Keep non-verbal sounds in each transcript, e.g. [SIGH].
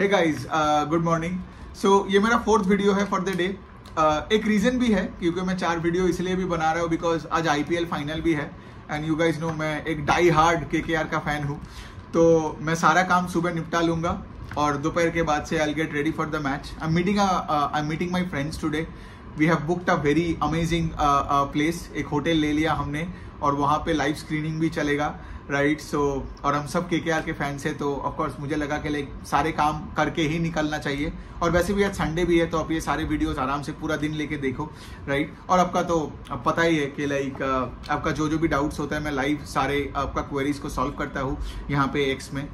Hey guys good morning so ये मेरा fourth video है फॉर द डे एक रीजन भी है, क्योंकि मैं चार वीडियो इसलिए भी बना रहा हूँ बिकॉज़ आज आईपीएल फाइनल भी है एंड यू गाइज़ नो मैं एक डाई हार्ड के का फ़ैन हूँ. तो मैं सारा काम सुबह निपटा लूँगा, और दोपहर के बाद से I get ready for the match I am meeting I am meeting my friends today we have booked a very amazing place एक होटल ले लिया हमने, और वहाँ पे लाइव स्क्रीनिंग भी चलेगा. राइट सो और हम सब के के आर के फैंस हैं तो ऑफकोर्स मुझे लगा कि लाइक सारे काम करके ही निकलना चाहिए। और वैसे भी आज संडे भी है तो आप ये सारे वीडियोस आराम से पूरा दिन लेके देखो राइट और आपका तो अब पता ही है कि लाइक आपका जो जो भी डाउट्स होता है मैं लाइव सारे आपका क्वेरीज को सॉल्व करता हूँ यहाँ पे एक्स में।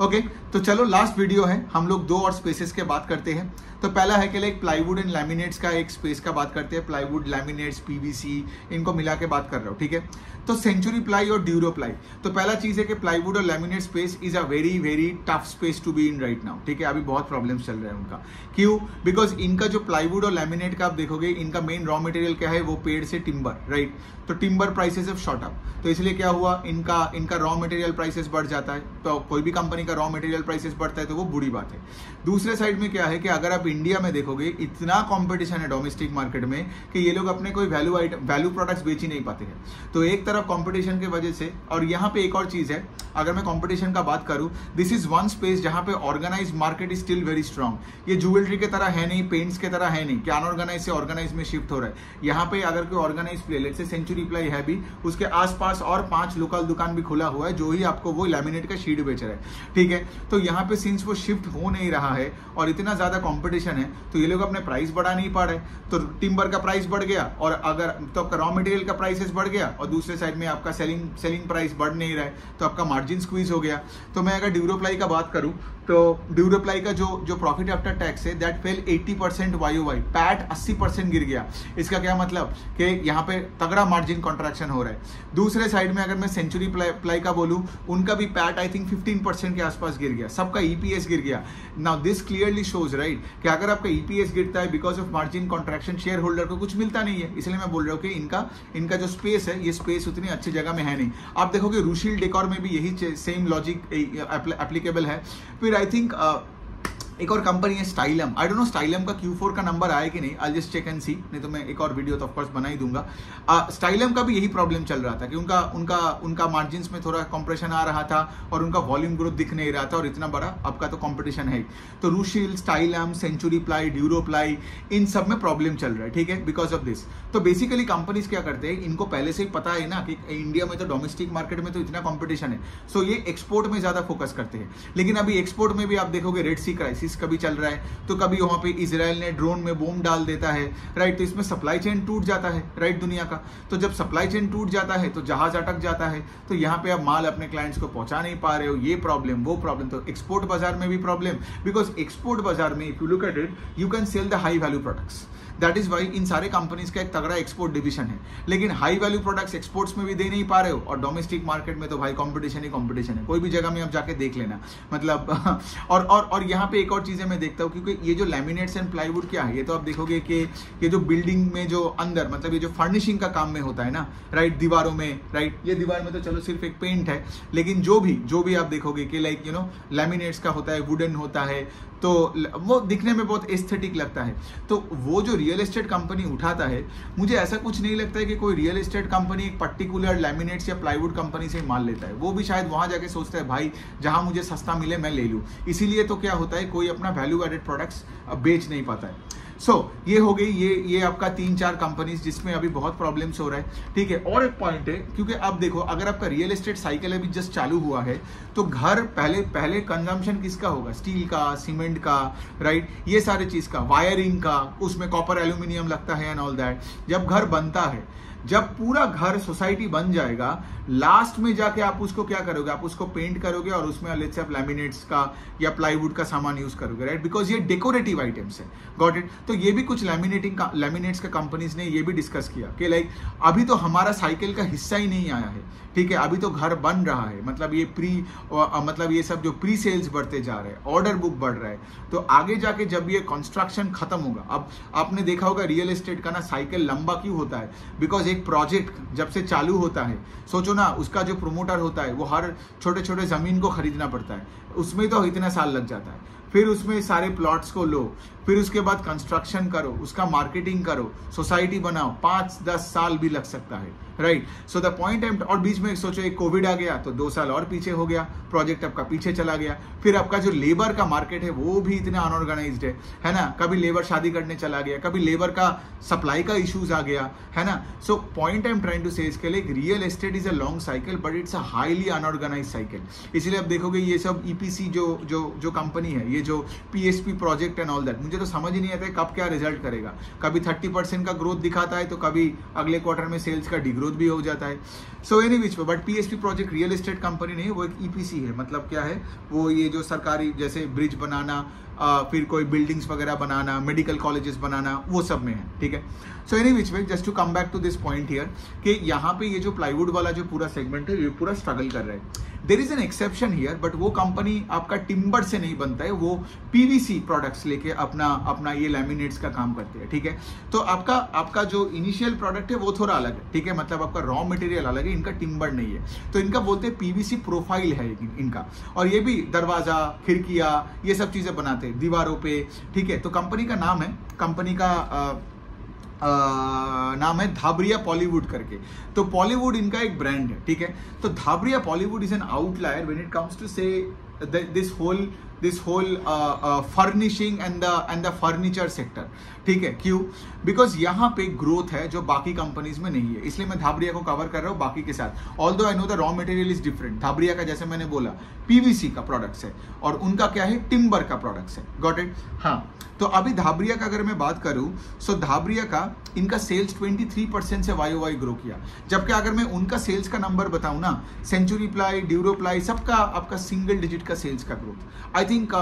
ओके okay, तो चलो लास्ट वीडियो है हम लोग दो और स्पेसेस के बात करते हैं। तो पहला है कि लाइक प्लाईवुड एंड लैमिनेट्स का एक स्पेस का बात करते हैं। प्लाईवुड लैमिनेट्स पीवीसी इनको मिला के बात कर रहा हूँ, ठीक है? तो सेंचुरी प्लाई और ड्यूरो प्लाई तो पहला चीज़ है कि प्लाईवुड और laminate space is a very very tough space to be in right now ठीक है? अभी बहुत प्रॉब्लम्स चल रहे हैं उनका। क्यों? बिकॉज़ इनका जो प्लाईवुड और लैमिनेट का आप देखोगे, इनका मेन रॉ मटेरियल क्या है? वो पेड़ से टिम्बर राइट तो timber prices have shot up तो इसलिए क्या हुआ? इनका इनका रॉ मटेरियल प्राइसेस बढ़ जाता है। तो कोई भी कंपनी का रॉ मटेरियल प्राइसेस बढ़ता है तो वो बुरी बात है। दूसरे साइड में क्या है कि अगर आप इंडिया में देखोगे, इतना कॉम्पिटिशन है डोमेस्टिक मार्केट में कि ये लोग अपने कोई वैल्यू आइटम वैल्यू प्रोडक्ट्स बेच ही नहीं पाते हैं। तो एक तरफ़ कॉम्पिटिशन की वजह से, और यहाँ पे एक और चीज़ है, अगर मैं कॉम्पिटिशन का बात करूँ दिस इज़ वन स्पेस जहाँ पे organised market is still very strong ये ज्वेलरी की तरह है नहीं पेंट्स की तरह है नहीं, क्या अनऑर्गेनाइज से ऑर्गेनाइज में शिफ्ट हो रहा है? यहाँ पे अगर कोई ऑर्गेनाइज प्ले लेट से सेंचुरी प्लाई है भी, उसके आसपास और पाँच लोकल दुकान भी खुला हुआ है, जो ही आपको वो लैमिनेट का शीट बेच रहा है। ठीक है? तो यहाँ पे सिंस वो शिफ्ट हो नहीं रहा है, और इतना ज़्यादा कॉम्पिटिशन है तो ये लोग अपने प्राइस बढ़ा नहीं पा रहे तो टिम्बर का प्राइस बढ़ गया और अगर तो आपका रॉ मटेरियल का प्राइसेस बढ़ गया और दूसरे साइड में आपका सेलिंग सेलिंग प्राइस बढ़ नहीं रहा है तो आपका मार्जिन स्क्वीज हो गया। तो मैं अगर ड्यूरोप्लाई का बात करूँ तो ड्यूरोप्लाई का जो जो प्रॉफिट आफ्टर टैक्स है दैट फेल 80 परसेंट वायु वाई पैट 80 परसेंट गिर गया। इसका क्या मतलब? कि यहाँ पे तगड़ा मार्जिन कॉन्ट्रैक्शन हो रहा है। दूसरे साइड में अगर मैं सेंचुरी प्लाई का बोलूँ, उनका भी पैट आई थिंक 15 परसेंट के आसपास गिर गया। सबका ईपीएस गिर गया। Now this clearly shows right कि अगर आपका ईपीएस गिरता है because of margin contraction shareholder को कुछ मिलता नहीं है। इसलिए मैं बोल रहा हूँ कि इनका इनका जो स्पेस है, ये स्पेस उतनी अच्छी जगह में है नहीं। आप देखोगे रूशील डेकोर में भी यही सेम लॉजिक एप्लीकेबल है। फिर आई थिंक एक और कंपनी है Stylam I don't know Stylam का Q4 का नंबर आया कि नहीं. I just check and see नहीं तो मैं एक और वीडियो तो ऑफकोर्स बना ही दूँगा. स्टाइलम का भी यही प्रॉब्लम चल रहा था कि उनका उनका उनका मार्जिन में थोड़ा कॉम्प्रेशन आ रहा था और उनका वॉल्यूम ग्रोथ दिख नहीं रहा था और इतना बड़ा आपका तो कॉम्पिटिशन है तो Rushil Stylam century ply Duro ply इन सब में प्रॉब्लम चल रहा है, ठीक है? बिकॉज़ ऑफ़ दिस तो बेसिकली कंपनीज़ क्या करते हैं? इनको पहले से ही पता है ना कि इंडिया में तो डोमेस्टिक मार्केट में तो इतना कॉम्पिटिशन है. सो ये एक्सपोर्ट में ज़्यादा फोकस करते हैं. लेकिन अभी एक्सपोर्ट में भी आप देखोगे रेड सी क्राइसिस कभी चल रहा है तो कभी वहाँ पे इसराइल ने ड्रोन में बोम डाल देता है राइट तो इसमें सप्लाई चेन टूट जाता है राइट दुनिया का? तो जब सप्लाई चेन टूट जाता है तो जहाज़ अटक जाता है तो यहाँ पे आप माल अपने क्लाइंट्स को पहुँचा नहीं पा रहे हो, ये प्रॉब्लम वो प्रॉब्लम तो एक्सपोर्ट बाज़ार में भी प्रॉब्लम बिकॉज़ एक्सपोर्ट बाज़ार में if you look at it you can sell the high value products that is why इन सारे कंपनीज़ का एक तगड़ा एक्सपोर्ट डिवीज़न है। लेकिन हाई वैल्यू प्रोडक्ट्स एक्सपोर्ट्स में भी दे नहीं पा रहे हो, और डोमेस्टिक मार्केट में तो भाई कंपटीशन ही कंपटीशन है। कोई भी जगह में आप जाके देख लेना। मतलब [LAUGHS] और और और यहाँ पे एक और चीज़ें मैं देखता हूँ, क्योंकि ये जो लैमिनेट्स एंड प्लाईवुड क्या है, ये तो आप देखोगे कि ये जो बिल्डिंग में जो अंदर मतलब ये जो फर्निशिंग का काम में होता है ना राइट दीवारों में राइट ये दीवार में तो चलो सिर्फ़ एक पेंट है, लेकिन जो भी जो भी आप देखोगे कि लाइक यू नो लैमिनेट्स का होता है वुडन होता है तो वो दिखने में बहुत एस्थेटिक लगता है। तो वो जो रियल एस्टेट कंपनी उठाता है, मुझे ऐसा कुछ नहीं लगता है कि कोई रियल एस्टेट कंपनी एक पर्टिकुलर लैमिनेट्स या प्लाईवुड कंपनी से माल लेता है। वो भी शायद वहाँ जाके सोचता है, भाई, जहाँ मुझे सस्ता मिले, मैं ले लूँ। इसीलिए तो क्या होता है, कोई अपना वैल्यू एडेड प्रोडक्ट्स बेच नहीं पाता है। सो so, ये हो गई ये ये आपका तीन चार कंपनीज़ जिसमें अभी बहुत प्रॉब्लम्स हो रहा है। ठीक है और एक पॉइंट है क्योंकि अब देखो अगर आपका रियल एस्टेट साइकिल अभी जस्ट चालू हुआ है तो घर पहले पहले कंजम्पशन किसका होगा? स्टील का सीमेंट का राइट ये सारे चीज़ का वायरिंग का उसमें कॉपर एल्यूमिनियम लगता है एंड ऑल दैट जब घर बनता है जब पूरा घर सोसाइटी बन जाएगा लास्ट में जाके आप उसको क्या करोगे? आप उसको पेंट करोगे और उसमें लेट्स से लैमिनेट्स का या प्लाईवुड का सामान यूज़ करोगे राइट बिकॉज़ ये डेकोरेटिव आइटम्स है। गॉट इट तो ये भी कुछ लैमिनेटिंग लैमिनेट्स का कंपनीज़ ने ये भी डिस्कस किया कि लाइक अभी तो हमारा साइकिल का हिस्सा ही नहीं आया है, ठीक है? अभी तो घर बन रहा है। मतलब ये प्री मतलब ये सब जो प्री सेल्स बढ़ते जा रहे हैं ऑर्डर बुक बढ़ रहा है। तो आगे जाके जब ये कंस्ट्रक्शन खत्म होगा, अब आपने देखा होगा रियल एस्टेट का ना साइकिल लंबा क्यों होता है? बिकॉज़ एक प्रोजेक्ट जब से चालू होता है, सोचो ना, उसका जो प्रोमोटर होता है, वो हर छोटे छोटे ज़मीन को खरीदना पड़ता है। उसमें तो इतना साल लग जाता है। फिर उसमें सारे प्लॉट्स को लो, फिर उसके बाद कंस्ट्रक्शन करो, उसका मार्केटिंग करो सोसाइटी बनाओ, पाँच, दस साल भी लग सकता है। राइट सो द पॉइंट और बीच में सोचो, एक कोविड आ गया तो दो साल और पीछे हो गया प्रोजेक्ट आपका पीछे चला गया। फिर आपका जो लेबर का मार्केट है, वो भी इतना अनऑर्गेनाइज है है ना? कभी लेबर शादी करने चला गया, कभी लेबर का सप्लाई का इश्यूज़ आ गया, है ना? So point I am trying to say इसके लिए real estate is a long cycle but it's a highly unorganise cycle इसलिए आप देखोगे, ये सब ईपीसी e जो जो जो कंपनी है, ये जो PSP project and all that मुझे तो समझ ही नहीं आता कब क्या रिज़ल्ट करेगा। कभी थर्टी का ग्रोथ दिखाता है तो कभी अगले क्वार्टर में सेल्स का डिग्रोथ भी हो जाता है। So any which but PSP project real estate company नहीं वो एक ईपीसी e है। मतलब क्या है? वो ये जो सरकारी जैसे ब्रिज बनाना आ, फिर कोई बिल्डिंग्स वगैरह बनाना मेडिकल कॉलेजेस बनाना वो सब में है ठीक है? So any which way just to come back to this point here कि यहाँ पे ये जो प्लाईवुड वाला जो पूरा सेगमेंट है ये पूरा स्ट्रगल कर रहा है। There is an exception here but वो कंपनी आपका टिम्बर से नहीं बनता है, वो पीवीसी प्रोडक्ट्स लेके अपना अपना ये लैमिनेट्स का काम करते हैं, ठीक है? तो आपका आपका जो इनिशियल प्रोडक्ट है, वो थोड़ा अलग है, ठीक है? मतलब आपका रॉ मटेरियल अलग है, इनका टिम्बर नहीं है। तो इनका बोलते हैं पीवीसी प्रोफ़ाइल है इनका। और ये भी दरवाज़ा, खिड़कियाँ, ये सब चीज़ें बनाते हैं, दीवारों पर ठीक है? तो कंपनी का नाम है कंपनी का नाम है धाबरिया पॉलीवुड करके। तो पॉलीवुड इनका एक ब्रांड है, ठीक है? तो Dhabriya Polywood is an outlier when it comes to say this whole this whole furnishing and the and the furniture sector ठीक है? क्यों? बिकॉज़ यहाँ पे ग्रोथ है जो बाकी कंपनीज़ में नहीं है। इसलिए मैं धाबरिया को कवर कर रहा हूँ बाकी के साथ। Although I know the raw material is different Dhabriya का जैसे मैंने बोला पीवीसी का प्रोडक्ट्स है। और उनका क्या है? टिम्बर का प्रोडक्ट्स है। गॉट इट हाँ। तो अभी धाबरिया का अगर मैं बात करूँ सो धाबरिया का इनका सेल्स 23 परसेंट से वाई वाई ग्रो किया। जबकि अगर मैं उनका सेल्स का नंबर बताऊँ ना सेंचुरी प्लाई ड्यूरो प्लाई सबका आपका सिंगल डिजिट का सेल्स का ग्रोथ आई थिंक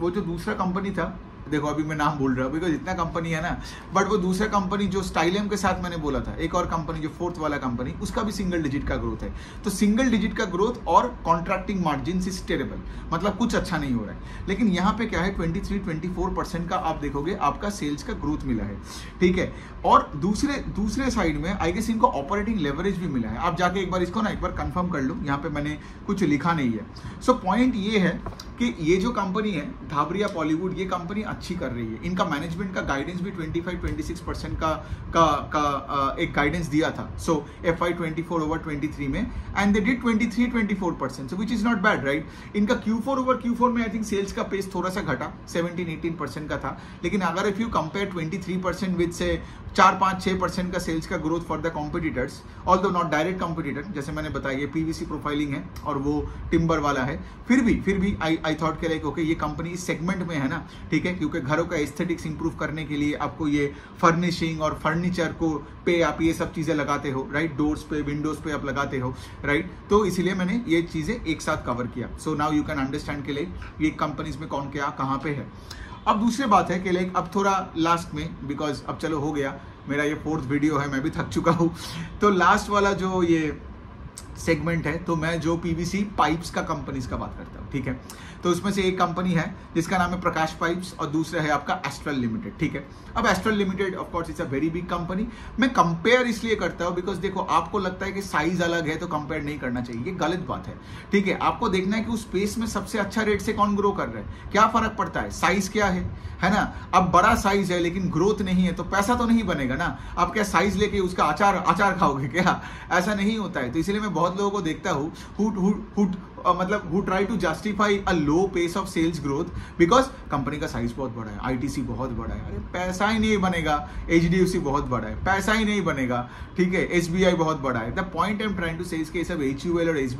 वो जो दूसरा कंपनी था देखो अभी मैं नाम बोल रहा हूँ बिकॉज़ इतना कंपनी है ना बट वो दूसरा कंपनी जो स्टाइलियम के साथ मैंने बोला था एक और कंपनी जो फोर्थ वाला कंपनी उसका भी सिंगल डिजिट का ग्रोथ है। तो सिंगल डिजिट का ग्रोथ और कॉन्ट्रैक्टिंग मार्जिन इज़ टेरेबल मतलब कुछ अच्छा नहीं हो रहा है। लेकिन यहाँ पे क्या है ट्वेंटी थ्री परसेंट का आप देखोगे आपका सेल्स का ग्रोथ मिला है ठीक है? और दूसरे दूसरे साइड में आई गेस इनको ऑपरेटिंग लेवरेज भी मिला है। आप जाके एक बार इसको ना एक बार कंफर्म कर लो यहाँ पे मैंने कुछ लिखा नहीं है। सो so, पॉइंट ये है कि ये जो कंपनी है धाबरिया बॉलीवुड ये कंपनी अच्छी कर रही है। इनका मैनेजमेंट का गाइडेंस भी 25 26 परसेंट का का का एक गाइडेंस दिया था। So F Y twenty four over twenty three में। And they did twenty three twenty four percent so which is not bad right इनका Q four over Q four में आई थिंक सेल्स का pace थोड़ा सा घटा। Seventeen eighteen percent का था। लेकिन अगर if you compare twenty three percent with say चार पाँच छह परसेंट का सेल्स का growth for the competitors although not direct competitor जैसे मैंने बताया, ये पीवीसी प्रोफाइलिंग है और वो टिम्बर वाला है। फिर भी फिर भी आई आई थॉट के लाइक ओके ये कंपनी इस सेगमेंट में है ना, ठीक है? क्योंकि घरों का एस्थेटिक्स इंप्रूव करने के लिए आपको ये फर्निशिंग और फर्नीचर को पे आप ये सब चीज़ें लगाते हो राइट डोर्स पे विंडोज़ पे आप लगाते हो राइट तो इसीलिए मैंने ये चीज़ें एक साथ कवर किया। So now you can understand के लिए ये कंपनीज़ में कौन क्या, कहाँ पे है। अब दूसरी बात है कि लाइक अब थोड़ा लास्ट में बिकॉज़ अब चलो हो गया, मेरा ये फोर्थ वीडियो है, मैं भी थक चुका हूँ। तो लास्ट वाला जो ये सेगमेंट है तो मैं जो पीवीसी पाइप्स का कंपनीज़ का बात करता हूँ, ठीक है? तो उसमें से एक कंपनी है, जिसका नाम है प्रकाश पाइप्स और दूसरा है आपका एस्ट्रल लिमिटेड ठीक है? अब Astral limited of course it's a very big company मैं कंपेयर इसलिए करता हूँ बिकॉज़ देखो, आपको लगता है कि साइज़ अलग है तो कंपेयर नहीं करना चाहिए गलत बात है, ठीक है? आपको देखना है कि उस स्पेस में सबसे अच्छा रेट से कौन ग्रो कर रहा है, क्या फ़र्क पड़ता है साइज़ क्या है है ना? अब बड़ा साइज़ है, लेकिन ग्रोथ नहीं है तो पैसा तो नहीं बनेगा ना? आप क्या साइज़ लेके उसका अचार अचार खाओगे क्या? ऐसा नहीं होता है तो इसलिए मैं बहुत लोगों को देखता हूँ मतलब who try to justify a low pace of sales growth because company का साइज़ बहुत बड़ा है आईटीसी बहुत बड़ा है। अरे, पैसा ही नहीं बनेगा एच बहुत बड़ा है, पैसा ही नहीं बनेगा, ठीक है? एसबीआई बहुत बड़ा है। The point I am trying to sales के सब एच और S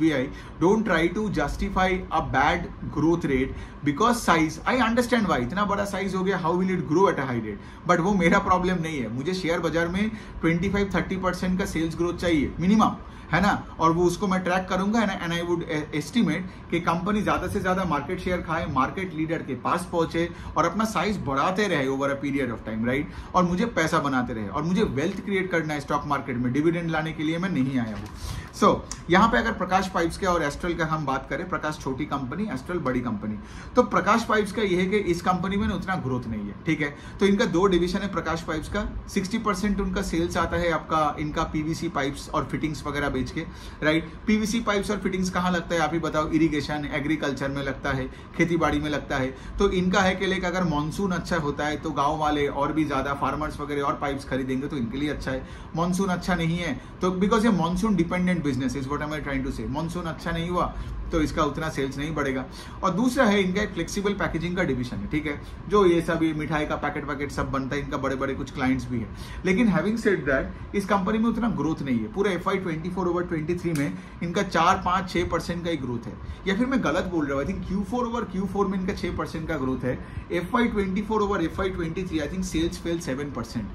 don't try to justify a bad growth rate because size I understand why इतना बड़ा साइज़ हो गया how will it grow at a high rate but वो मेरा प्रॉब्लम नहीं है। मुझे शेयर बाज़ार में ट्वेंटी फाइव थर्टी परसेंट का सेल्स ग्रोथ चाहिए मिनिमम है ना? और वो उसको मैं ट्रैक करूँगा एंड आई वुड एस्टिमेट कि कंपनी ज़्यादा से ज़्यादा मार्केट शेयर खाए मार्केट लीडर के पास पहुँचे और अपना साइज़ बढ़ाते रहे over a period of time right और मुझे पैसा बनाते रहे और मुझे वेल्थ क्रिएट करना है स्टॉक मार्केट में डिविडेंड लाने के लिए मैं नहीं आया हूँ। सो so, यहाँ पे अगर प्रकाश पाइप्स के और एस्ट्रल का हम बात करें प्रकाश छोटी कंपनी एस्ट्रल बड़ी कंपनी। तो प्रकाश पाइप्स का यह है कि इस कंपनी में उतना ग्रोथ नहीं है ठीक है? तो इनका दो डिविजन है प्रकाश पाइप्स का। 60 परसेंट उनका सेल्स आता है आपका इनका पीवीसी पाइप्स और फिटिंग्स वगैरह बेच के राइट पीवीसी पाइप्स और फिटिंग्स कहाँ लगता है? आप ही बताओ इरीगेशन एग्रीकल्चर में लगता है खेती बाड़ी में लगता है। तो इनका है कि लेकिन अगर मानसून अच्छा होता है तो गाँव वाले और भी ज़्यादा फार्मर्स वगैरह और पाइप्स खरीदेंगे तो इनके लिए अच्छा है। मानसून अच्छा नहीं है तो बिकॉज़ ये monsoon dependent business is what am I trying to say monsoon अच्छा नहीं हुआ तो इसका उतना सेल्स नहीं बढ़ेगा। और दूसरा है, इनका एक फ्लेक्सिबल पैकेजिंग का डिविजन है, ठीक है? जो ये सब, ये मिठाई का पैकेट पैकेट सब बनता है, इनका बड़े बड़े कुछ क्लाइंट्स भी है। लेकिन हैविंग सेड दैट इस कंपनी में उतना ग्रोथ नहीं है। पूरे F Y twenty four over twenty three में इनका चार, पाँच, छह परसेंट का ही ग्रोथ है। या फिर मैं गलत बोल रहा हूँ I think Q four over Q four में इनका छह परसेंट का ग्रोथ है। F Y twenty four over F Y twenty three I think sales fell seven percent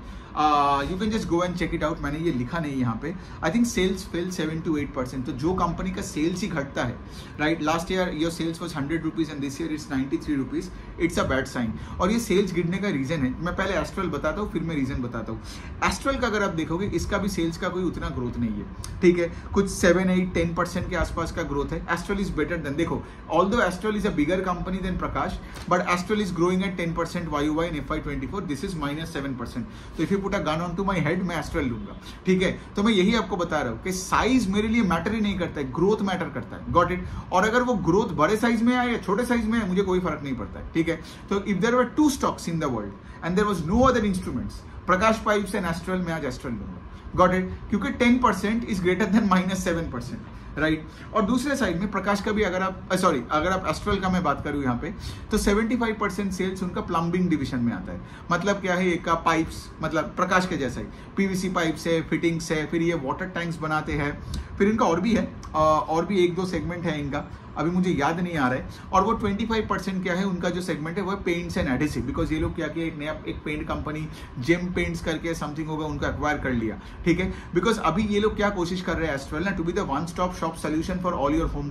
you can just go and check it out मैंने ये लिखा नहीं यहाँ पे. I think sales fell seven to eight percent तो जो company का sales ही घटता है right last year your sales was hundred rupees and this year it's ninety three rupees it's a bad sign और ये सेल्स गिरने का रीजन है. मैं पहले एस्ट्रल बताता हूँ, फिर मैं रीजन बताता हूँ. एस्ट्रल का अगर आप देखोगे, इसका भी सेल्स का कोई उतना ग्रोथ नहीं है. ठीक है? कुछ सेवन एट टेन परसेंट के आसपास का ग्रोथ है. एस्ट्रल इज़ बेटर देन देखो although Astral is a bigger company than Prakash but Astral is growing at ten percent Y Y in F Y twenty four this is minus seven percent तो if you put a gun on to my head मैं Astral लूँगा। ठीक है? तो मैं यही आपको बता रहा हूँ कि साइज़ मेरे लिए मैटर ही नहीं करता है ग्रोथ मैटर करता है। गॉट इट और अगर वो ग्रोथ बड़े साइज़ में आए या छोटे साइज़ में आए मुझे कोई फ़र्क नहीं पड़ता है। ठीक है? तो if there were two stocks in the world and there was no other instruments Prakash pipes and Astral में आज एस्ट्रल लूँगा। गॉट इट क्योंकि ten percent is greater than minus seven percent right? और दूसरे साइड में प्रकाश का भी अगर आप सॉरी अगर आप एस्ट्रल का मैं बात करूँ यहाँ पे तो 75 परसेंट सेल्स उनका प्लम्बिंग डिवीज़न में आता है। मतलब क्या है, एक का पाइप्स मतलब प्रकाश के जैसा ही। पीवीसी पाइप्स है फिटिंग्स है, फिर ये वाटर टैंक्स बनाते हैं। फिर इनका और भी है और भी एक दो सेगमेंट है इनका। अभी मुझे याद नहीं आ रहा है। और वो 25 परसेंट क्या है, उनका जो सेगमेंट है, वो पेंट्स एंड एडिसिव बिकॉज़ ये लोग क्या किया, एक नया, एक पेंट कंपनी जेम पेंट्स करके समथिंग होगा, उनको एक्वायर कर लिया। ठीक है? बिकॉज़ अभी ये लोग क्या कोशिश कर रहे हैं एस्ट्रल ना to be the one stop shop solution for all your home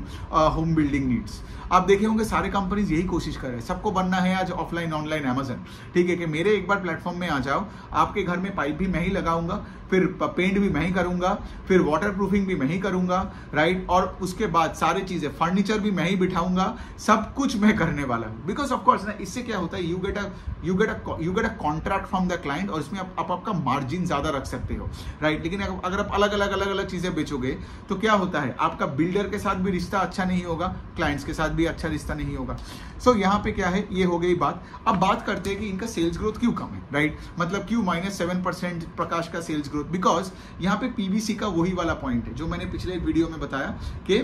home building needs आप देखे होंगे, सारे कंपनीज़ यही कोशिश कर रहे हैं। सबको बनना है आज ऑफलाइन ऑनलाइन अमेजन ठीक है कि मेरे एक बार प्लेटफॉर्म में आ जाओ, आपके घर में पाइप भी मैं ही लगाऊँगा फिर पेंट भी मैं ही करूँगा फिर वाटर प्रूफिंग भी मैं ही करूँगा राइट और उसके बाद सारी चीज़ें फर्नीचर भी मैं ही बिठाऊँगा सब कुछ मैं करने वाला हूँ। बिकॉज़ ऑफकोर्स ना इससे क्या होता है you get a you get a you get a contract from the client और इसमें आप, आप आपका मार्जिन ज़्यादा रख सकते हो राइट लेकिन अगर आप अलग अलग अलग अलग चीज़ें बेचोगे तो क्या होता है आपका बिल्डर के साथ भी रिश्ता अच्छा नहीं होगा क्लाइंट्स के साथ भी अच्छा रिश्ता नहीं होगा। सो so, यहाँ पे क्या है ये हो गई बात। अब बात करते हैं कि इनका सेल्स ग्रोथ क्यों कम है राइट मतलब क्यों माइनस सेवन परसेंट प्रकाश का सेल्स ग्रोथ बिकॉज़ यहाँ पे पीवीसी का वही वाला पॉइंट है जो मैंने पिछले वीडियो में बताया कि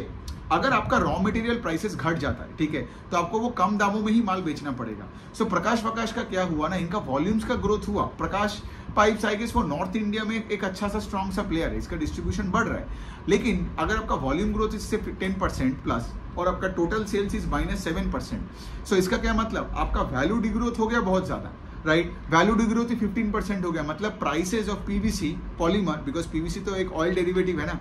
अगर आपका रॉ मटेरियल प्राइसेस घट जाता है ठीक है तो आपको वो कम दामों में ही माल बेचना पड़ेगा। सो so, प्रकाश प्रकाश का क्या हुआ ना इनका वॉल्यूम्स का ग्रोथ हुआ। प्रकाश पाइप्स आई वो नॉर्थ इंडिया में एक अच्छा सा स्ट्रॉन्ग सा प्लेयर है इसका डिस्ट्रीब्यूशन बढ़ रहा है। लेकिन अगर आपका वॉल्यूम ग्रोथ इससे टेन प्लस और आपका total sales is minus seven percent so इसका क्या मतलब? आपका वैल्यू डिग्रोथ हो गया बहुत ज़्यादा। राइट वैल्यू डिग्रोथ ही फिफ्टीन परसेंट हो गया। मतलब prices of PVC polymer because PVC तो एक ऑयल डेरिवेटिव है ना?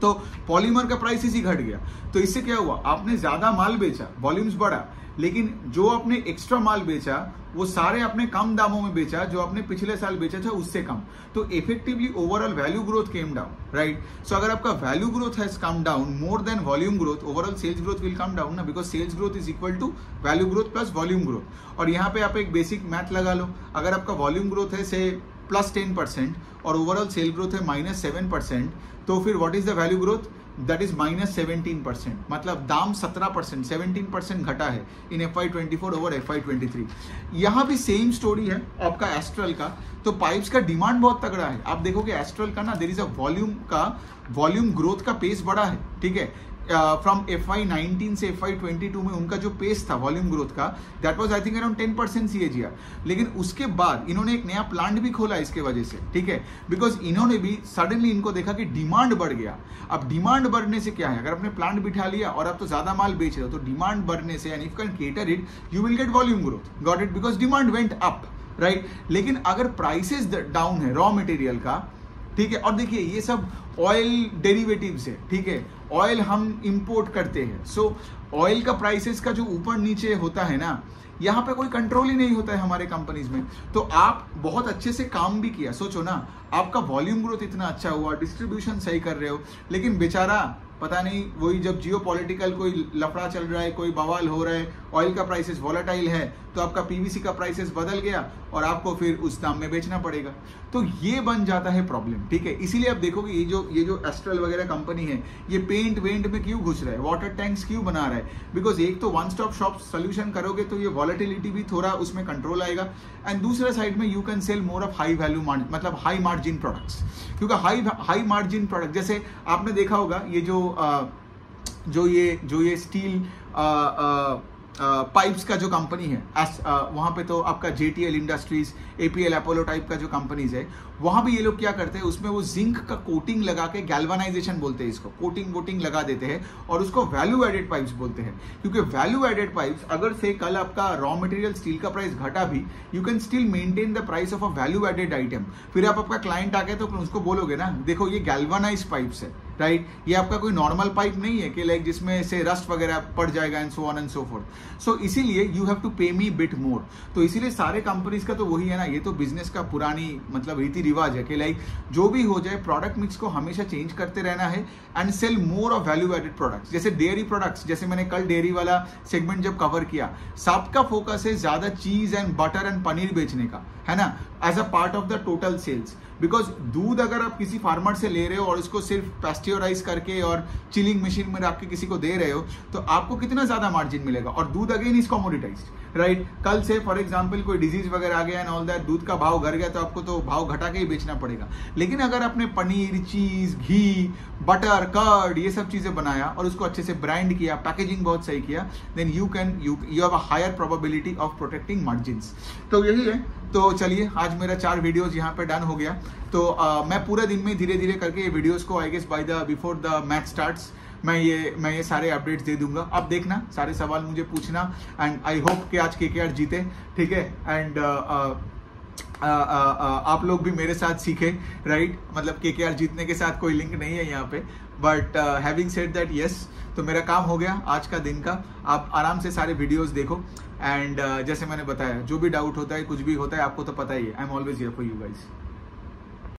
तो पॉलीमर का प्राइस इसी घट गया। तो इससे क्या हुआ? आपने ज़्यादा माल बेचा वॉल्यूम्स बढ़ा। लेकिन जो आपने एक्स्ट्रा माल बेचा, वो सारे अपने कम दामों में बेचा, जो आपने पिछले साल बेचा था उससे कम। तो effectively overall value growth came down right so अगर आपका value growth has come down more than volume growth overall sales growth will come down ना because sales growth is equal to value growth plus volume growth और यहाँ पे आप एक basic math लगा लो। अगर आपका वॉल्यूम ग्रोथ है से प्लस टेन परसेंट और ओवरऑल सेल ग्रोथ है माइनस सेवन परसेंट तो फिर what is the value growth that is minus seventeen percent मतलब दाम सत्रह परसेंट सेवनटीन परसेंट घटा है in F Y twenty four over F Y twenty three यहाँ भी सेम स्टोरी है आपका एस्ट्रल का। तो पाइप्स का डिमांड बहुत तगड़ा है। आप देखोगे एस्ट्रल का ना देर इज़ अ वॉल्यूम का वॉल्यूम ग्रोथ का पेस बड़ा है, ठीक है? फ्रॉम एफ़ आई नाइनटीन से एफ़ आई ट्वेंटी टू में उनका जो पेस था वॉल्यूम ग्रोथ का that was I think around ten percent see लेकिन उसके बाद इन्होंने एक नया प्लांट भी खोला इसके वजह से, ठीक है? बिकॉज़ इन्होंने भी सडनली इनको देखा कि डिमांड बढ़ गया। अब डिमांड बढ़ने से क्या है? अगर आपने प्लांट बिठा लिया और आप तो ज़्यादा माल बेच रहे हो तो डिमांड बढ़ने से and if can cater it you will get volume growth got it because demand went up right लेकिन अगर प्राइसेस डाउन है रॉ मटेरियल का, ठीक है? और देखिए, ये सब ऑयल डेरिवेटिव्स है, ठीक है? ऑयल हम इंपोर्ट करते हैं। सो ऑयल का प्राइसेस का जो ऊपर नीचे होता है ना, यहाँ पे कोई कंट्रोल ही नहीं होता है हमारे कंपनीज़ में। तो आप बहुत अच्छे से काम भी किया। सोचो ना, आपका वॉल्यूम ग्रोथ इतना अच्छा हुआ डिस्ट्रीब्यूशन सही कर रहे हो, लेकिन बेचारा, पता नहीं, वही जब जियो पॉलिटिकल कोई लफड़ा चल रहा है, कोई बवाल हो रहा है ऑयल का प्राइसेस वॉलेटाइल है तो आपका पीवीसी का प्राइसेस बदल गया और आपको फिर उस दाम में बेचना पड़ेगा। तो ये बन जाता है प्रॉब्लम ठीक है? इसीलिए आप देखोगे ये जो ये जो एस्ट्रल वगैरह कंपनी है ये पेंट वेंट में क्यों घुस रहा है? वाटर टैंक्स क्यों बना रहा है? बिकॉज़ एक तो वन स्टॉप शॉप सोल्यूशन करोगे तो ये वॉलेटिलिटी भी थोड़ा उसमें कंट्रोल आएगा एंड दूसरे साइड में you can sell more of high value मतलब हाई मार्जिन प्रोडक्ट्स क्योंकि हाई हाई मार्जिन प्रोडक्ट जैसे आपने देखा होगा ये जो आ, जो ये जो ये स्टील पाइप्स का जो कंपनी है आ, वहाँ पे तो आपका JTL industries APL Apollo type का जो कंपनीज़ है वहाँ भी ये लोग क्या करते हैं उसमें वो जिंक का कोटिंग लगा के गैल्वानाइजेशन बोलते हैं इसको कोटिंग वोटिंग लगा देते हैं और उसको वैल्यू एडेड पाइप्स बोलते हैं। क्योंकि वैल्यू एडेड पाइप्स अगर से कल आपका रॉ मटेरियल स्टील का प्राइस घटा भी you can still maintain the price of a value added item फिर आप आपका क्लाइंट आ गए तो उसको बोलोगे ना देखो ये गैल्वानाइज पाइप्स है। राइट ये आपका कोई नॉर्मल पाइप नहीं है कि लाइक जिसमें से रस्ट वगैरह पड़ जाएगा and so on and so forth so इसीलिए यू हैव टू पे मी बिट मोर तो इसीलिए सारे कंपनीज़ का तो वही है ना, ये तो बिज़नेस का पुरानी मतलब रीति रिवाज है कि लाइक जो भी हो जाए प्रोडक्ट मिक्स को हमेशा चेंज करते रहना है and sell more of value added products जैसे डेयरी प्रोडक्ट्स जैसे मैंने कल डेयरी वाला सेगमेंट जब कवर किया, सबका फोकस है ज़्यादा cheese and butter and paneer बेचने का, है ना? As a part of the total sales because दूध अगर आप किसी फार्मर से ले रहे हो और उसको सिर्फ़ पेस्ट्योराइज करके और चिलिंग मशीन में रख के किसी को दे रहे हो तो आपको कितना ज़्यादा मार्जिन मिलेगा? और दूध अगेन इज़ कॉमोडिटाइज राइट कल से फॉर एग्ज़ाम्पल कोई डिज़ीज़ वगैरह आ गया एंड ऑल दैट दूध का भाव घट गया तो आपको तो भाव घटा के ही बेचना पड़ेगा। लेकिन अगर आपने paneer cheese ghee butter curd ये सब चीज़ें बनाया और उसको अच्छे से ब्रांड किया पैकेजिंग बहुत सही किया then you can you you have a higher probability of protecting margin तो यही है। तो चलिए आज मेरा चार वीडियोस यहाँ पे डन हो गया। तो आ, मैं पूरे दिन में धीरे धीरे करके ये वीडियोस को I guess by the before the match starts मैं ये मैं ये सारे अपडेट्स दे दूँगा। अब देखना सारे सवाल मुझे पूछना एंड आई होप कि आज के के आर जीते ठीक है? एंड आप लोग भी मेरे साथ सीखे राइट मतलब के के आर जीतने के साथ कोई लिंक नहीं है यहाँ पे। But having said that yes तो मेरा काम हो गया आज का दिन का। आप आराम से सारे वीडियोस देखो। एंड uh, जैसे मैंने बताया जो भी डाउट होता है कुछ भी होता है आपको तो पता ही है। I am always here for you guys